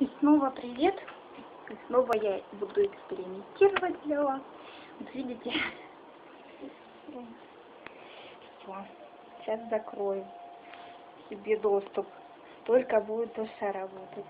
И снова привет. И снова я буду экспериментировать для вас. Вот видите. Все. Сейчас закрою себе доступ. Только будет душа работать.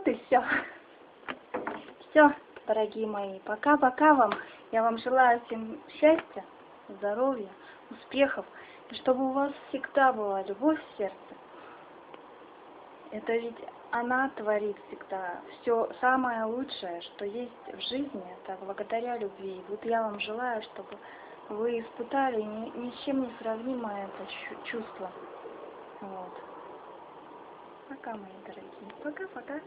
Вот и все. Все, дорогие мои, пока-пока вам. Я вам желаю всем счастья, здоровья, успехов, и чтобы у вас всегда была любовь в сердце. Это ведь она творит всегда все самое лучшее, что есть в жизни, это благодаря любви. Вот я вам желаю, чтобы вы испытали ни, ни с чем не сравнимое это чувство. Вот пока, мои дорогие. Пока-пока.